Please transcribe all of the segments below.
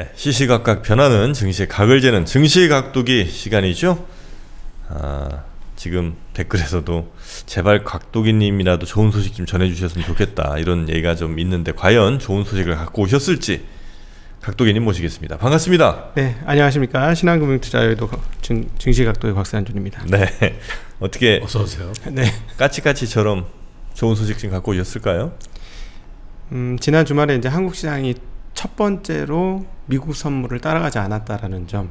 네, 시시각각 변하는 증시의 각을 재는 증시 각도기 시간이죠. 아, 지금 댓글에서도 제발 각도기님이라도 좋은 소식 좀 전해주셨으면 좋겠다 이런 얘기가 좀 있는데 과연 좋은 소식을 갖고 오셨을지 각도기님 모시겠습니다. 반갑습니다. 네, 안녕하십니까 신한금융투자여도 증, 증시각도의 곽산준입니다. 네, 어떻게 어서 오세요. 네, 까치까치처럼 좋은 소식 좀 갖고 오셨을까요? 음, 지난 주말에 이제 한국 시장이 첫 번째로 미국 선물을 따라가지 않았다라는 점,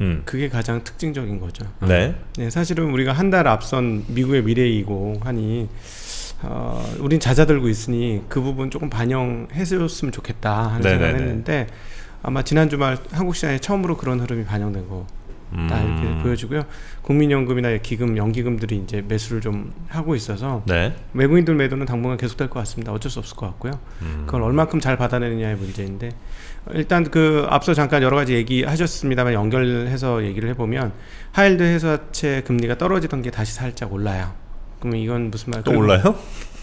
음, 그게 가장 특징적인 거죠. 네, 네, 사실은 우리가 한 달 앞선 미국의 미래이고 하니 어, 우린 잦아들고 있으니 그 부분 조금 반영해줬으면 좋겠다 하는 네네네. 생각을 했는데 아마 지난 주말 한국 시장에 처음으로 그런 흐름이 반영된 거. 다 이렇게 음, 보여주고요. 국민연금이나 기금, 연기금들이 이제 매수를 좀 하고 있어서 네, 외국인들 매도는 당분간 계속될 것 같습니다. 어쩔 수 없을 것 같고요. 음, 그걸 얼마큼 잘 받아내느냐의 문제인데 어, 일단 그 앞서 잠깐 여러 가지 얘기하셨습니다만 연결해서 얘기를 해보면 하일드 회사채 금리가 떨어지던 게 다시 살짝 올라요. 그러면 이건 무슨 말? 또 올라요?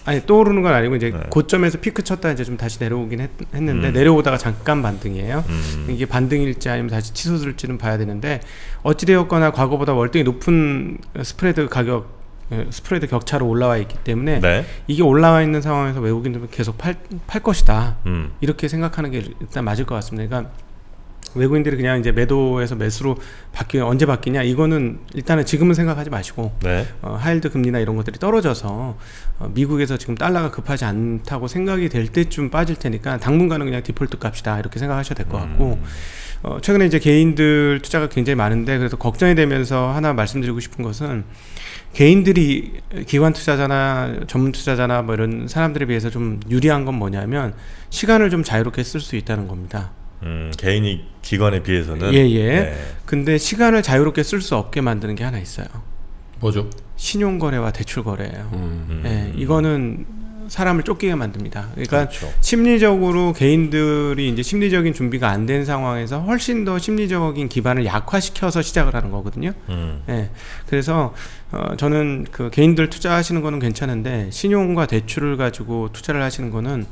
아니 또 오르는 건 아니고 이제 네. 고점에서 피크 쳤다 이제 좀 다시 내려오긴 했, 는데 음. 내려오다가 잠깐 반등이에요. 음, 이게 반등일지 아니면 다시 치솟을지는 봐야 되는데 어찌되었거나 과거보다 월등히 높은 스프레드 가격 예, 스프레드 격차로 올라와 있기 때문에 네, 이게 올라와 있는 상황에서 외국인들은 계속 팔, 팔 것이다 음, 이렇게 생각하는 게 일단 맞을 것 같습니다. 그러니까 외국인들이 그냥 이제 매도에서 매수로 바뀌 언제 바뀌냐? 이거는 일단은 지금은 생각하지 마시고 네, 어, 하일드 금리나 이런 것들이 떨어져서 어, 미국에서 지금 달러가 급하지 않다고 생각이 될 때쯤 빠질 테니까 당분간은 그냥 디폴트 값이다. 이렇게 생각하셔도 될것 같고 어, 최근에 이제 개인들 투자가 굉장히 많은데 그래서 걱정이 되면서 하나 말씀드리고 싶은 것은 개인들이 기관 투자자나 전문 투자자나 뭐 이런 사람들에 비해서 좀 유리한 건 뭐냐면 시간을 좀 자유롭게 쓸 수 있다는 겁니다. 음, 개인이 기관에 비해서는 예, 예. 네. 근데 시간을 자유롭게 쓸 수 없게 만드는 게 하나 있어요. 뭐죠? 신용 거래와 대출 거래예요. 음. 음, 예, 이거는 사람을 쫓기게 만듭니다. 그러니까 그렇죠. 심리적으로 개인들이 이제 심리적인 준비가 안 된 상황에서 훨씬 더 심리적인 기반을 약화시켜서 시작을 하는 거거든요. 음, 예. 그래서 어, 저는 그 개인들 투자하시는 거는 괜찮은데 신용과 대출을 가지고 투자를 하시는 거는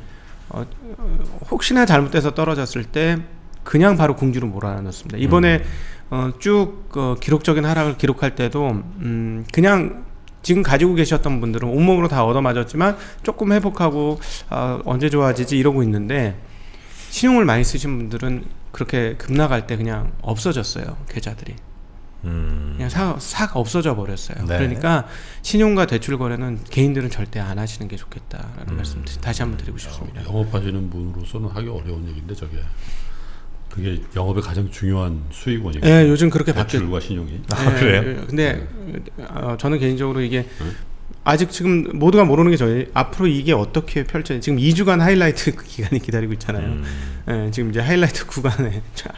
어, 어, 혹시나 잘못돼서 떨어졌을 때 그냥 바로 궁지로 몰아넣습니다. 이번에 음. 어, 쭉 어, 기록적인 하락을 기록할 때도 음, 그냥 지금 가지고 계셨던 분들은 온몸으로 다 얻어맞았지만 조금 회복하고 아, 언제 좋아지지 이러고 있는데 신용을 많이 쓰신 분들은 그렇게 급락할 때 그냥 없어졌어요 계좌들이 음, 그냥 사, 사가 없어져 버렸어요. 네. 그러니까 신용과 대출 거래는 개인들은 절대 안 하시는 게 좋겠다라는 음. 말씀 다시 한번 드리고 싶습니다. 영업하시는 분으로서는 하기 어려운 얘기인데 저게 그게 영업의 가장 중요한 수익원이거든요. 예, 요즘 그렇게 바뀌었. 대출과 신용이. 아, 그래요? 예, 근데 어, 저는 개인적으로 이게 음. 아직 지금 모두가 모르는 게 저희 앞으로 이게 어떻게 펼쳐 지금 2주간 하이라이트 그 기간이 기다리고 있잖아요. 음, 예, 지금 이제 하이라이트 구간에 쫙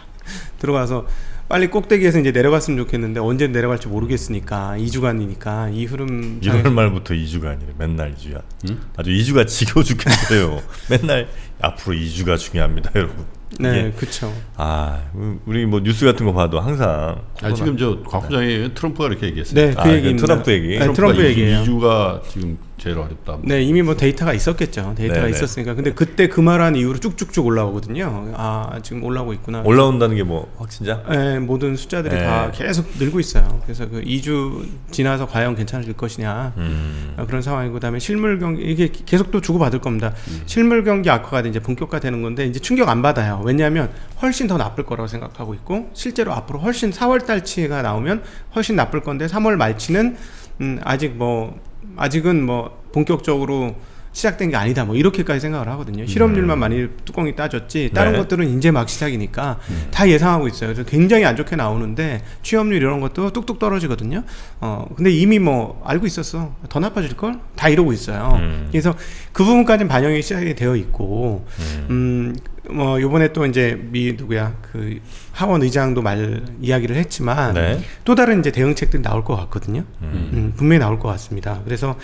들어가서 빨리 꼭대기에서 이제 내려갔으면 좋겠는데 언제 내려갈지 모르겠으니까 2주간이니까 이 흐름 1월 말부터 2주가 아니라 맨날 2주야. 음? 아주 2주가 지겨워 죽겠어요. 맨날 앞으로 2주가 중요합니다, 여러분. 네, 이게- 그렇죠. 아, 우리 뭐 뉴스 같은 거 봐도 항상 아, 지금 저 곽 부장이 트럼프가 이렇게 얘기했어요. 네, 그 아, 얘기입니다. 트럼프 얘기. 네, 트럼프 얘기예요. 2주가 지금 제일 어렵다. 네, 이미 뭐 데이터가 있었겠죠. 데이터가 네네. 있었으니까. 근데 그때 그 말한 이후로 쭉쭉쭉 올라오거든요. 아, 지금 올라오고 있구나. 올라온다는 게 뭐 확진자? 네, 모든 숫자들이 네. 다 계속 늘고 있어요. 그래서 그 2주 지나서 과연 괜찮아질 것이냐. 음, 어, 그런 상황이고 그다음에 실물 경기 이게 계속 또 주고 받을 겁니다. 실물 경기 악화가 돼 이제 본격화되는 건데 이제 충격 안 받아요. 왜냐하면 훨씬 더 나쁠 거라고 생각하고 있고 실제로 앞으로 훨씬 4월 달치가 나오면 훨씬 나쁠 건데 3월 말치는 음, 아직 뭐 아직은 뭐 본격적으로 시작된 게 아니다 뭐 이렇게까지 생각을 하거든요. 실업률만 많이 뚜껑이 따졌지 다른 네. 것들은 이제 막 시작이니까 다 예상하고 있어요. 그래서 굉장히 안 좋게 나오는데 취업률 이런 것도 뚝뚝 떨어지거든요. 어 근데 이미 뭐 알고 있었어. 더 나빠질 걸? 다 이러고 있어요. 음. 그래서 그 부분까지는 반영이 시작이 되어 있고 음. 뭐 요번에 또 이제 미 누구야 그 하원 의장도 말 이야기를 했지만 네. 또 다른 이제 대응책들이 나올 것 같거든요. 음. 음, 분명히 나올 것 같습니다. 그래서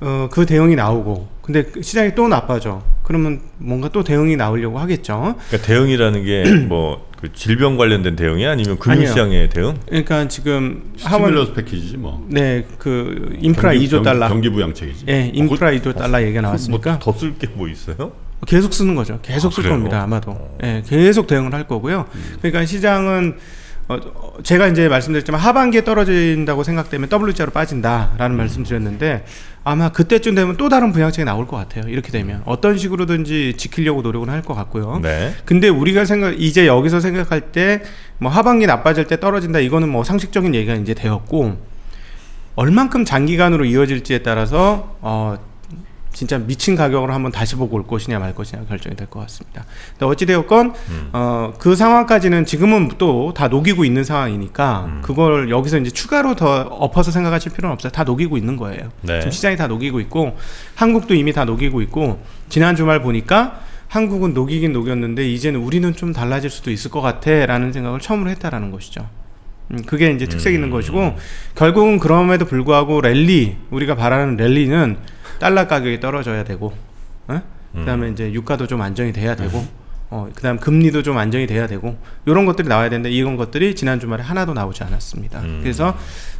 어, 그 대응이 나오고 근데 그 시장이 또 나빠져. 그러면 뭔가 또 대응이 나오려고 하겠죠. 그러니까 대응이라는 게 뭐 그 질병 관련된 대응이 아니면 금융시장의 대응? 그러니까 지금 하원 패키지지 뭐. 네 그 인프라 경기- 2조 달러 경기 부 양책이지. 예 인프라 2조 달러 얘기가 나왔으니까 뭐 더 쓸 게 뭐 있어요? 계속 쓰는 거죠. 계속 아, 쓸 그래요? 겁니다. 아마도. 어. 예, 계속 대응을 할 거고요. 그러니까 시장은 어, 어, 제가 이제 말씀드렸지만 하반기에 떨어진다고 생각되면 W자로 빠진다라는 말씀드렸는데 아마 그때쯤 되면 또 다른 부양책이 나올 것 같아요. 이렇게 되면 어떤 식으로든지 지키려고 노력은 할 것 같고요. 네. 근데 우리가 생각 이제 여기서 생각할 때 뭐 하반기 나빠질 때 떨어진다 이거는 뭐 상식적인 얘기가 이제 되었고 얼만큼 장기간으로 이어질지에 따라서 어 진짜 미친 가격으로 한번 다시 보고 올 것이냐 말 것이냐 결정이 될 것 같습니다. 근데 어찌 되었건 음. 어 그 상황까지는 지금은 또 다 녹이고 있는 상황이니까 음. 그걸 여기서 이제 추가로 더 엎어서 생각하실 필요는 없어요. 다 녹이고 있는 거예요. 네. 지금 시장이 다 녹이고 있고 한국도 이미 다 녹이고 있고 지난 주말 보니까 한국은 녹이긴 녹였는데 이제는 우리는 좀 달라질 수도 있을 것 같아라는 생각을 처음으로 했다라는 것이죠. 음, 그게 이제 특색 있는 음. 것이고 결국은 그럼에도 불구하고 랠리 우리가 바라는 랠리는 달러 가격이 떨어져야 되고, 어? 그다음에 이제 유가도 좀 안정이 돼야 되고, 어, 그다음 금리도 좀 안정이 돼야 되고 이런 것들이 나와야 되는데 이런 것들이 지난 주말에 하나도 나오지 않았습니다. 음. 그래서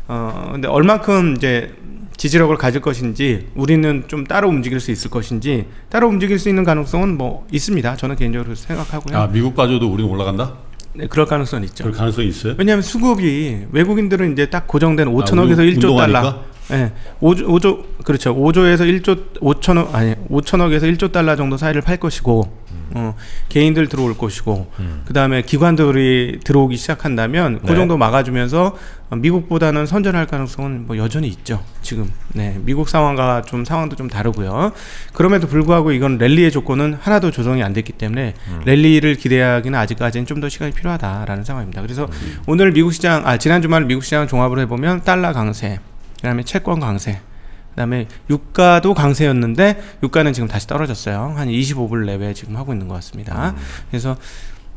어 근데 얼만큼 이제 지지력을 가질 것인지 우리는 좀 따로 움직일 수 있을 것인지 따로 움직일 수 있는 가능성은 뭐 있습니다. 저는 개인적으로 생각하고요. 아 미국 빠져도 우리는 올라간다? 네, 그럴 가능성은 있죠. 그럴 가능성이 있어요? 왜냐하면 수급이 외국인들은 이제 딱 고정된 5천억에서 아, 운- 1조 달러. 예. 5조, 5조 그렇죠. 5조에서 1조 5천억 아니 5천억에서 1조 달러 정도 사이를 팔 것이고 어, 개인들 들어올 것이고 음. 그다음에 기관들이 들어오기 시작한다면 그 네. 정도 막아주면서 어, 미국보다는 선전할 가능성은 뭐 여전히 있죠. 지금 네 미국 상황과 좀 상황도 좀 다르고요. 그럼에도 불구하고 이건 랠리의 조건은 하나도 조정이 안 됐기 때문에 음. 랠리를 기대하기는 아직까지는 좀 더 시간이 필요하다라는 상황입니다. 그래서 음. 오늘 미국 시장 아 지난 주말 미국 시장 종합으로 해보면 달러 강세, 그다음에 채권 강세, 그다음에 유가도 강세였는데 유가는 지금 다시 떨어졌어요. 한 25불 내외 지금 하고 있는 것 같습니다. 그래서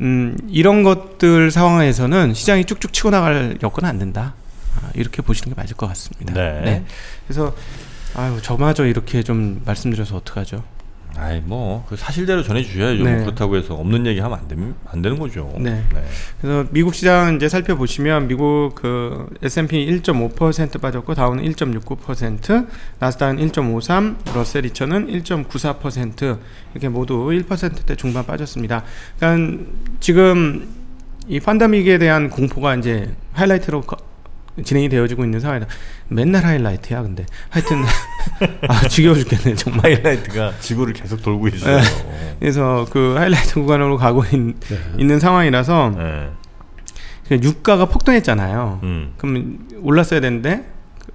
음, 이런 것들 상황에서는 시장이 쭉쭉 치고 나갈 여건은 안 된다. 아, 이렇게 보시는 게 맞을 것 같습니다. 네. 그래서 아유 저마저 이렇게 좀 말씀드려서 어떡하죠? 아이 뭐 그 사실대로 전해 주셔야죠. 네. 그렇다고 해서 없는 얘기 하면 안, 되, 안 되는 거죠. 네. 그래서 미국 시장 이제 살펴보시면 미국 그 S&P 1.5% 빠졌고 다우는 1.69%, 나스닥은 1.53, 러셀 2000은 1.94% 이렇게 모두 1%대 중반 빠졌습니다. 그러니까 지금 이 팬데믹에 대한 공포가 이제 하이라이트로 거- 진행이 되어지고 있는 상황이다. 맨날 하이라이트야, 근데 하여튼 아 지겨워 죽겠네 정말. 하이라이트가 지구를 계속 돌고 있어요. 그래서 그 하이라이트 구간으로 가고 있, 네. 있는 상황이라서 네. 그 유가가 폭등했잖아요. 음. 그럼 올랐어야 되는데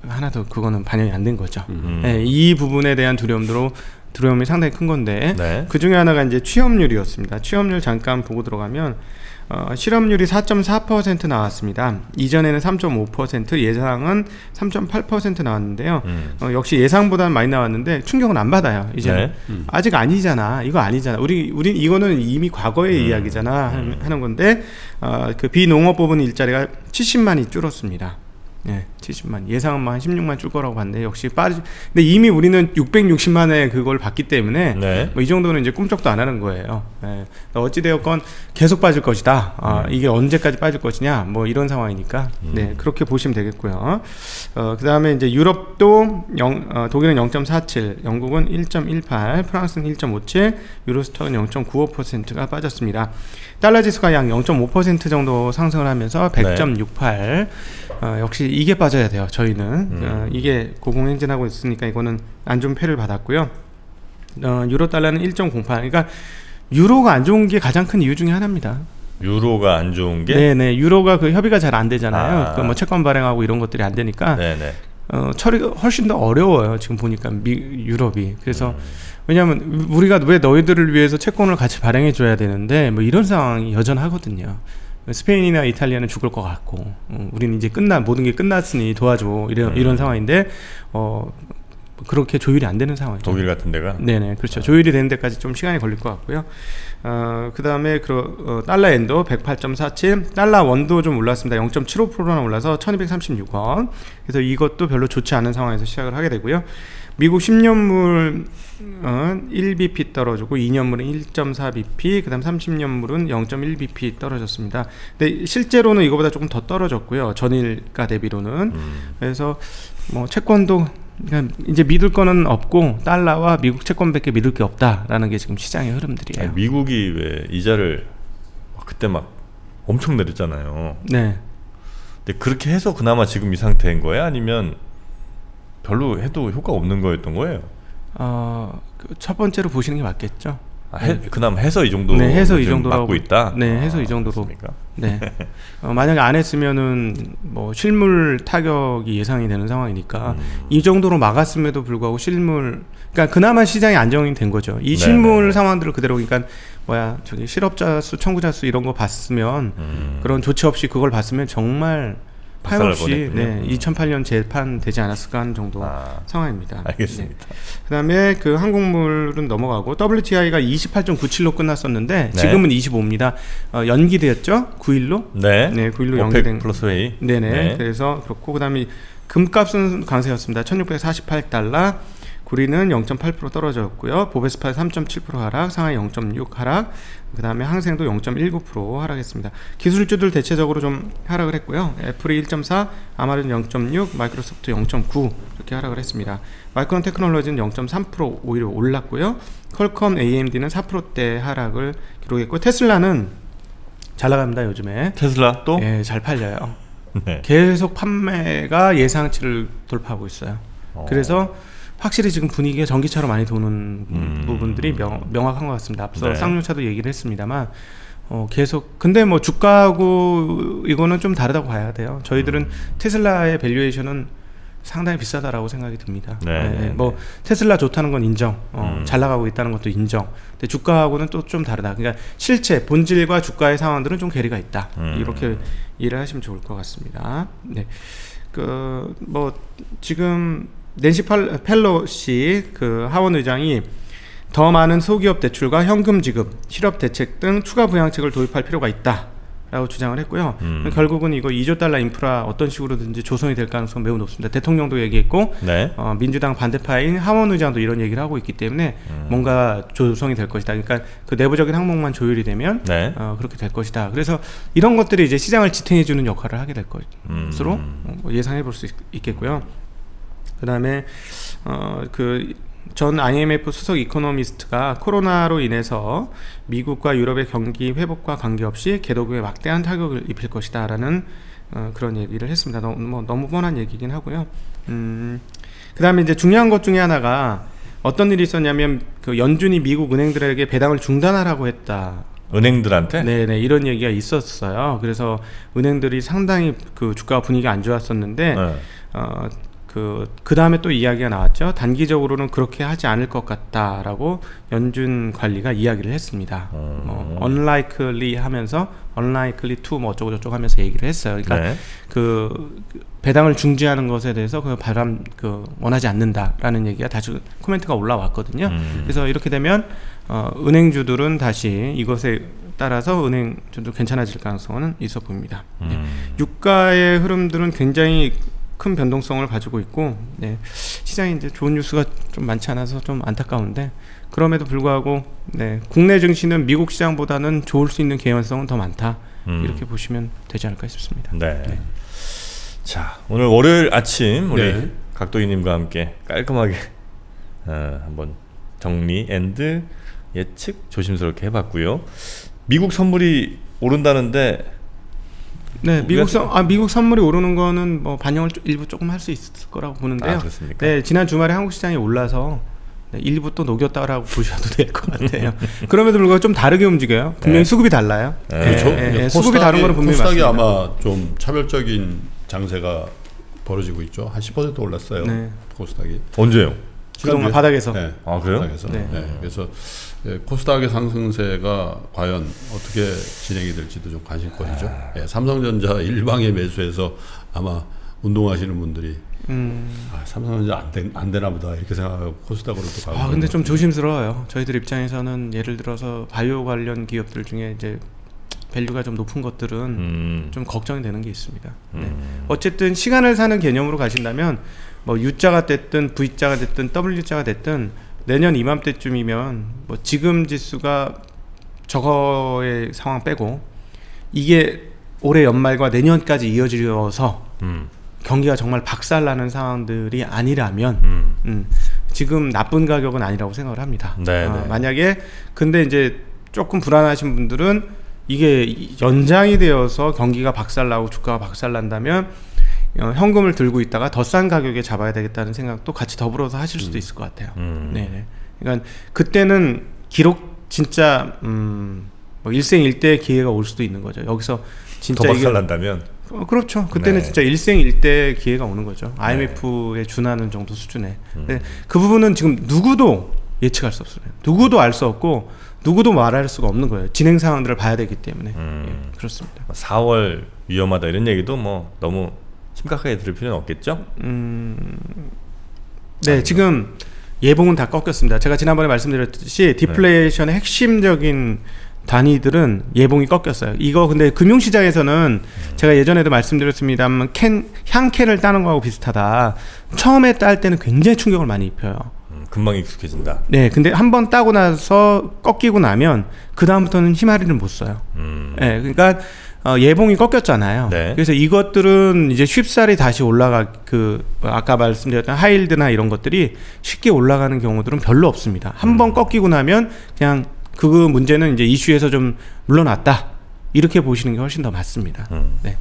그 하나도 그거는 반영이 안 된 거죠. 음. 네, 이 부분에 대한 두려움으로 두려움이 상당히 큰 건데 네. 그 중에 하나가 이제 취업률이었습니다. 취업률 잠깐 보고 들어가면 어, 실업률이 4.4% 나왔습니다. 이전에는 3.5% 예상은 3.8% 나왔는데요. 음. 어, 역시 예상보다는 많이 나왔는데 충격은 안 받아요. 이제 네. 음. 아직 아니잖아. 이거 아니잖아. 우리 우리 이거는 이미 과거의 음. 이야기잖아 하는, 음. 하는 건데 어, 그 비농업 부분 일자리가 70만이 줄었습니다. 예, 70만. 예상은 뭐 한 16만 줄 거라고 봤는데 역시 빠르. 근데 이미 우리는 660만의 그걸 봤기 때문에 네. 뭐이 정도는 이제 꿈쩍도 안 하는 거예요. 예. 어찌 되었건 계속 빠질 것이다. 아, 음. 이게 언제까지 빠질 것이냐, 뭐 이런 상황이니까, 음. 네 그렇게 보시면 되겠고요. 어, 그다음에 이제 유럽도 영, 어, 독일은 0.47, 영국은 1.18, 프랑스는 1.57, 유로스톡은 0.95%가 빠졌습니다. 달러 지수가 약 0.5% 정도 상승을 하면서 100.68. 어, 역시 이게 빠져야 돼요. 저희는 음. 어, 이게 고공행진하고 있으니까 이거는 안 좋은 패를 받았고요. 어, 유로 달러는 1.08. 그러니까 유로가 안 좋은 게 가장 큰 이유 중에 하나입니다. 유로가 안 좋은 게 네네 유로가 그 협의가 잘 안 되잖아요. 아. 그뭐 채권 발행하고 이런 것들이 안 되니까 네네. 어, 처리가 훨씬 더 어려워요. 지금 보니까 미, 유럽이 그래서 음. 왜냐하면 우리가 왜 너희들을 위해서 채권을 같이 발행해 줘야 되는데 뭐 이런 상황이 여전하거든요. 스페인이나 이탈리아는 죽을 것 같고 어, 우리는 이제 끝나 모든 게 끝났으니 도와줘 이런 음. 이런 상황인데 어 그렇게 조율이 안 되는 상황이죠. 독일 같은 데가 네네 그렇죠 조율이 되는 데까지 좀 시간이 걸릴 것 같고요. 어 그다음에 그 어, 달러 엔도 108.47 달러 원도 좀 올랐습니다. 0.75%나 올라서 1,236원. 그래서 이것도 별로 좋지 않은 상황에서 시작을 하게 되고요. 미국 10년물 어, 1bp 떨어지고 2년물은 1.4bp, 그다음 30년물은 0.1bp 떨어졌습니다. 근데 실제로는 이거보다 조금 더 떨어졌고요. 전일가 대비로는. 음. 그래서 뭐 채권도 그러니까 이제 믿을 거는 없고 달러와 미국 채권밖에 믿을 게 없다라는 게 지금 시장의 흐름들이에요. 아니, 미국이 왜 이자를 그때 막 엄청 내렸잖아요. 네. 근데 그렇게 해서 그나마 지금 이 상태인 거예요? 아니면 별로 해도 효과 없는 거였던 거예요? 어, 그첫 번째로 보시는 게 맞겠죠. 아, 해, 그나마 해서 이 정도 네, 해서 이 정도라고 맞고 있다. 네, 해서 아, 이 정도로. 그렇습니까? 네. 어, 만약에 안 했으면은 뭐 실물 타격이 예상이 되는 상황이니까 음. 이 정도로 막았음에도 불구하고 실물 그러니까 그나마 시장이 안정이 된 거죠. 이 네, 실물 네. 상황들을 그대로 그러니까 뭐야 저기 실업자 수, 청구자 수 이런 거 봤으면 음. 그런 조치 없이 그걸 봤으면 정말 뻔했군요. 네, 음. 2008년 재판 되지 않았을까 하는 정도 아, 상황입니다. 네. 알겠습니다. 그다음에 그 항공물은 넘어가고 WTI가 28.97로 끝났었는데 네. 지금은 25입니다. 어, 연기되었죠? 9일로? 네. 네, 9일로 오펙 연기된. 플러스 회의. 네네. 네. 그래서 그렇고 그다음에 금값은 강세였습니다. 1,648달러. 구리는 0.8% 떨어졌고요. 보베스파 3.7% 하락, 상하이 0.6 하락, 그 다음에 항생도 0.19% 하락했습니다. 기술주들 대체적으로 좀 하락을 했고요. 애플이 1.4, 아마존 0.6, 마이크로소프트 0.9 이렇게 하락을 했습니다. 마이크론 테크놀로지는 0.3% 오히려 올랐고요. 퀄컴 AMD는 4%대 하락을 기록했고 테슬라는 잘 나갑니다 요즘에. 테슬라 또? 예, 잘 팔려요. 네. 계속 판매가 예상치를 돌파하고 있어요. 어. 그래서 확실히 지금 분위기가 전기차로 많이 도는 음. 부분들이 명, 명확한 것 같습니다. 앞서 네. 쌍용차도 얘기를 했습니다만 어, 계속 근데 뭐 주가하고 이거는 좀 다르다고 봐야 돼요. 저희들은 음. 테슬라의 밸류에이션은 상당히 비싸다라고 생각이 듭니다. 네, 예, 네, 뭐 테슬라 좋다는 건 인정, 어, 음. 잘 나가고 있다는 것도 인정. 근데 주가하고는 또 좀 다르다. 그러니까 실체, 본질과 주가의 상황들은 좀 괴리가 있다. 음. 이렇게 이해를 하시면 좋을 것 같습니다. 네, 그 뭐 지금 낸시 팔- 펠로시 그 하원 의장이 더 많은 소기업 대출과 현금 지급, 실업 대책 등 추가 부양책을 도입할 필요가 있다 라고 주장을 했고요. 음. 결국은 이거 2조 달러 인프라 어떤 식으로든지 조성이 될 가능성 매우 높습니다. 대통령도 얘기했고 네. 어, 민주당 반대파인 하원 의장도 이런 얘기를 하고 있기 때문에 음. 뭔가 조성이 될 것이다. 그러니까 그 내부적인 항목만 조율이 되면 네. 어, 그렇게 될 것이다. 그래서 이런 것들이 이제 시장을 지탱해 주는 역할을 하게 될 음. 것으로 어, 예상해 볼 수 있겠고요. 그다음에 어, 그 전 IMF 수석 이코노미스트가 코로나로 인해서 미국과 유럽의 경기 회복과 관계없이 개도국에 막대한 타격을 입힐 것이다 라는 어, 그런 얘기를 했습니다. 너무 뭐, 너무 뻔한 얘기긴 하고요. 음, 그 다음에 이제 중요한 것 중에 하나가 어떤 일이 있었냐면 그 연준이 미국 은행들에게 배당을 중단하라고 했다. 은행들한테 네네 이런 얘기가 있었어요. 그래서 은행들이 상당히 그 주가 분위기가 안 좋았었는데 네. 어, 그, 그 다음에 또 이야기가 나왔죠. 단기적으로는 그렇게 하지 않을 것 같다라고 연준 관리가 이야기를 했습니다. 어. 뭐, unlikely 하면서 unlikely to 뭐 어쩌고저쩌고 하면서 얘기를 했어요. 그러니까 네. 그 배당을 중지하는 것에 대해서 그 바람 그 원하지 않는다라는 얘기가 다시 코멘트가 올라왔거든요. 음. 그래서 이렇게 되면 어, 은행주들은 다시 이것에 따라서 은행주도 괜찮아질 가능성은 있어 보입니다. 네. 음. 유가의 흐름들은 굉장히 큰 변동성을 가지고 있고 네. 시장에 이제 좋은 뉴스가 좀 많지 않아서 좀 안타까운데 그럼에도 불구하고 네. 국내 증시는 미국 시장보다는 좋을 수 있는 개연성은 더 많다 음. 이렇게 보시면 되지 않을까 싶습니다. 네. 자 오늘 월요일 아침 우리 네. 각도기님과 함께 깔끔하게 어, 한번 정리 and 예측 조심스럽게 해봤고요. 미국 선물이 오른다는데 네, 미국 선, 아, 미국 선물이 오르는 거는 뭐 반영을 좀- 일부 조금 할 수 있을 거라고 보는데요. 아 그렇습니까? 네, 지난 주말에 한국 시장이 올라서 네, 일부 또 녹였다라고 보셔도 될 것 같아요. 그럼에도 불구하고 좀 다르게 움직여요. 분명히 네. 수급이 달라요. 네. 네, 그렇죠. 네, 네, 수급이 다른 거는 분명히 코스닥이 맞습니다. 아마 좀 차별적인 장세가 벌어지고 있죠. 한 10% 올랐어요. 네. 코스닥이. 언제요? 그동안 바닥에서. 네. 아, 그래요? 바닥에서. 네. 네. 그래서 예, 코스닥의 상승세가 과연 어떻게 진행이 될지도 좀 관심거리죠. 아. 예, 삼성전자 일방에 매수해서 아마 운동하시는 분들이 음. 아, 삼성전자 안, 되, 안 되나 보다 이렇게 생각하고 코스닥으로 또 가고 아, 근데 좀 조심스러워요. 저희들 입장에서는 예를 들어서 바이오 관련 기업들 중에 이제 value가 좀 높은 것들은 음. 좀 걱정이 되는 게 있습니다. 네. 음. 어쨌든 시간을 사는 개념으로 가신다면 뭐 U자가 됐든 V자가 됐든 W자가 됐든 내년 이맘때쯤이면 뭐 지금 지수가 저거의 상황 빼고 이게 올해 연말과 내년까지 이어지어서 음. 경기가 정말 박살나는 상황들이 아니라면 음. 음, 지금 나쁜 가격은 아니라고 생각을 합니다. 네, 어, 네. 만약에 근데 이제 조금 불안하신 분들은 이게 이- 연장이 되어서 경기가 박살나고 주가가 박살난다면 어, 현금을 들고 있다가 더 싼 가격에 잡아야 되겠다는 생각도 같이 더불어서 하실 수도 있을 것 같아요. 음. 네. 그러니까 그때는 기록 진짜 음, 뭐 일생일대 기회가 올 수도 있는 거죠. 여기서 진짜 더 이게 박살난다면 어, 그렇죠. 그때는 네. 진짜 일생일대 기회가 오는 거죠. IMF에 준하는 정도 수준에. 음. 그 부분은 지금 누구도 예측할 수 없어요. 누구도 알 수 없고 누구도 말할 수가 없는 거예요. 진행 상황들을 봐야 되기 때문에. 음. 예, 그렇습니다. 4월 위험하다 이런 얘기도 뭐 너무 심각하게 들을 필요는 없겠죠? 음, 네, 지금 예봉은 다 꺾였습니다. 제가 지난번에 말씀드렸듯이 디플레이션의 핵심적인 단위들은 예봉이 꺾였어요. 이거 근데 금융시장에서는 제가 예전에도 말씀드렸습니다만 캔 향캔을 따는 거하고 비슷하다. 처음에 딸 때는 굉장히 충격을 많이 입혀요. 음, 금방 익숙해진다. 네, 근데 한 번 따고 나서 꺾이고 나면 그 다음부터는 희마리를 못 써요. 음. 네, 그러니까 어, 예봉이 꺾였잖아요. 네. 그래서 이것들은 이제 쉽사리 다시 올라가 그 아까 말씀드렸던 하일드나 이런 것들이 쉽게 올라가는 경우들은 별로 없습니다. 한 음. 번 꺾이고 나면 그냥 그 문제는 이제 이슈에서 좀 물러났다. 이렇게 보시는 게 훨씬 더 맞습니다. 음. 네.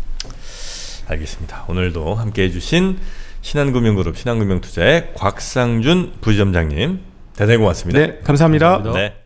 알겠습니다. 오늘도 함께 해주신 신한금융그룹 신한금융투자의 곽상준 부지점장님 대단히 고맙습니다. 네, 감사합니다. 감사합니다. 네.